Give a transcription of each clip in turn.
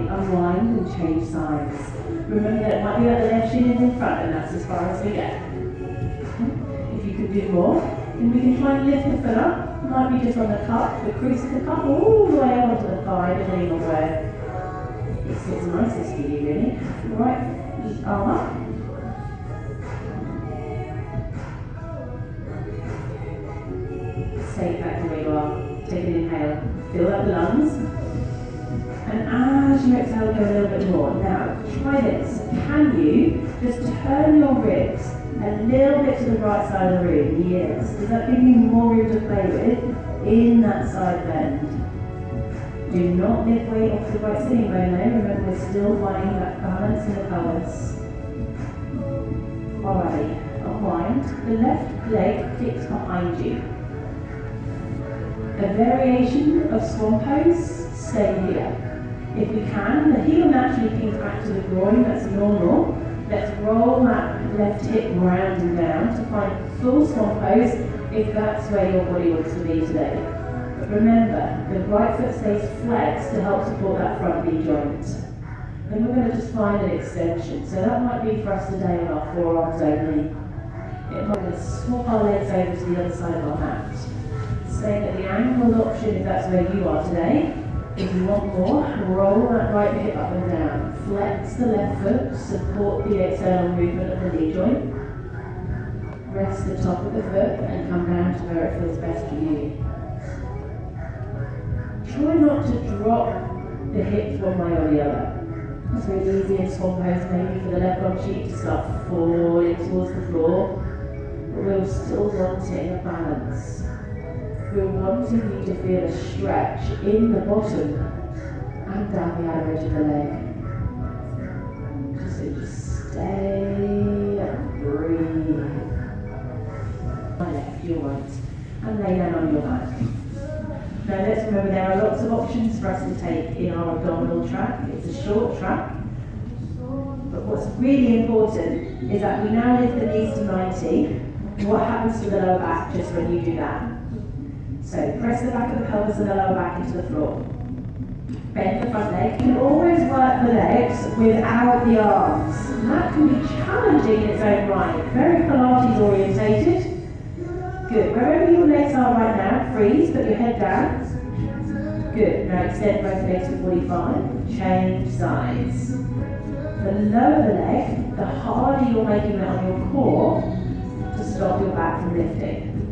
Alrighty, unwind and change sides. Remember that it might be that the left shin is in front and that's as far as we get. Hmm? If you could do more, then we can try and lift the foot up. Might be just on the cup, the crease of the cup, all the way onto the thigh, depending on where it sits nicest for you, really. Right, arm up. Stay back to where you are. Take an inhale. Fill up the lungs. And as you exhale, go a little bit more. Now, try this. Can you just turn your ribs a little bit to the right side of the room? Yes. Does that give you more room to play with in that side bend? Do not lift weight off the right sitting bone though. Remember, we're still finding that balance in the pelvis. Alrighty, unwind. The left leg kicks behind you. A variation of swan pose, stay here. If we can, the heel naturally pings back to the groin, that's normal. Let's roll that left hip round and down to find full swan pose if that's where your body wants to be today. But remember, the right foot stays flexed to help support that front knee joint. Then we're going to just find an extension. So that might be for us today on our forearms only. It might be swap our legs over to the other side of our mat. Staying at the angled option if that's where you are today. If you want more, roll that right hip up and down. Flex the left foot, support the external movement of the knee joint. Rest the top of the foot and come down to where it feels best for you. Try not to drop the hips one way or the other. It's really easy in swan pose maybe for the left arm cheek to start falling towards the floor, but we're still wanting a balance. We're wanting you to feel a stretch in the bottom and down the outer edge of the leg. Just stay and breathe. My left, your right. And lay down on your back. Now let's remember there are lots of options for us to take in our abdominal track. It's a short track. But what's really important is that we now lift the knees to 90. What happens to the lower back just when you do that? So press the back of the pelvis and the lower back into the floor. Bend the front leg. You can always work the legs without the arms. And that can be challenging in its own right. Very Pilates orientated. Good. Wherever your legs are right now, freeze, put your head down. Good. Now extend both legs to 45. Change sides. The lower the leg, the harder you're making that on your core to stop your back from lifting.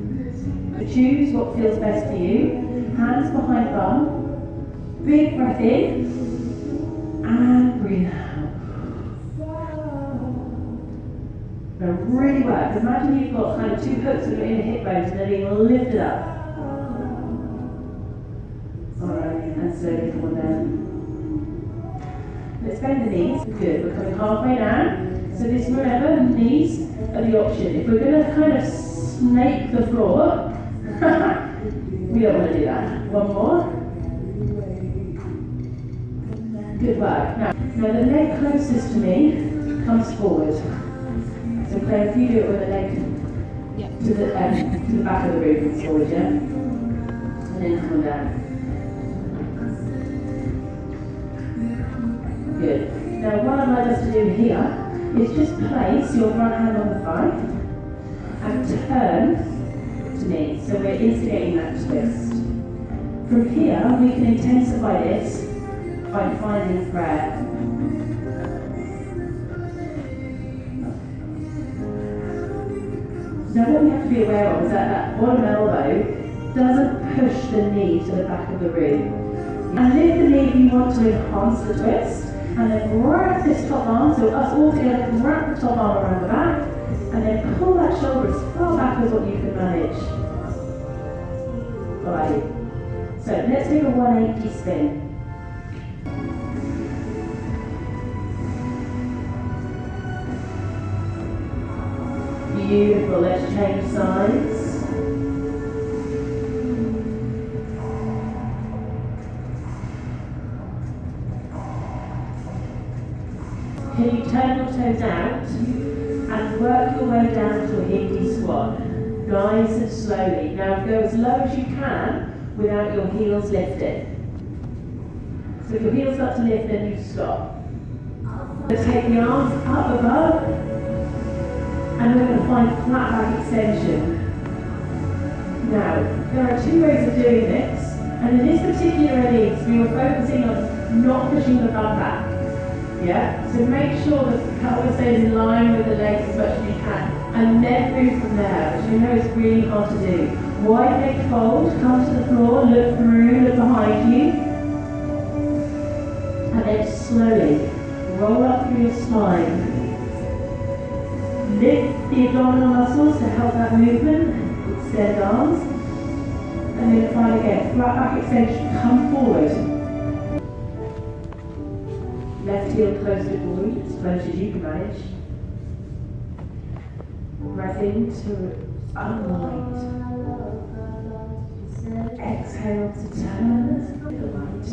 Choose what feels best for you. Hands behind bum. Big breath in. And breathe out. Now really work. Imagine you've got kind of two hooks in your inner hip bones and then you lift it up. Alright, and slowly come on down. Let's bend the knees. Good. We're coming halfway down. So this remember the knees are the option. If we're going to kind of snake the floor, we don't want to do that. One more. Good work. Now, now the leg closest to me comes forward. So Claire, if you do it with the leg to the um, to the back of the room forward, yeah? And then come down. Good. Now what I'd like us to do here is just place your front hand on the thigh and turn we're that twist. From here, we can intensify this by finding prayer. Now what we have to be aware of is that that bottom elbow doesn't push the knee to the back of the room. And lift the knee if you want to enhance the twist. And then wrap this top arm, so us all together, wrap the top arm around the back. And then pull that shoulder as far back as what you can manage. Alright. So let's do a 180 spin. Beautiful, let's change sides. Can you turn your toes out and work your way down to a Hindi squat? Nice slowly. Now go as low as you can without your heels lifted. So if your heels start to lift, then you stop. So take the arms up above, and we're going to find flat back extension. Now, there are two ways of doing this, and in this particular release, we were focusing on not pushing the bum back. Yeah? So make sure that the pelvis stays in line with the legs as much as you can, and then move from there, which you know is really hard to do. Wide leg fold, come to the floor, look through, look behind you, and then slowly roll up through your spine. Lift the abdominal muscles to help that movement extend arms. And then find again, flat back extension, come forward. Left heel close to the glute, as close as you can manage. Breath in to unwind. Exhale to turn the right.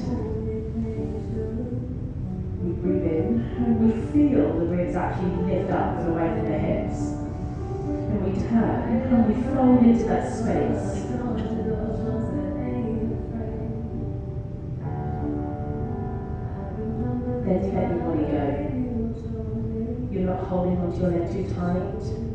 We breathe in and we feel the ribs actually lift up and away from the hips and we turn and we fold into that space. Then let your body go. You're not holding onto your neck too tight.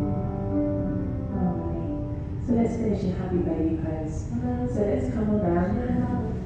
So let's finish in happy baby pose. Uh-huh. So let's come on down.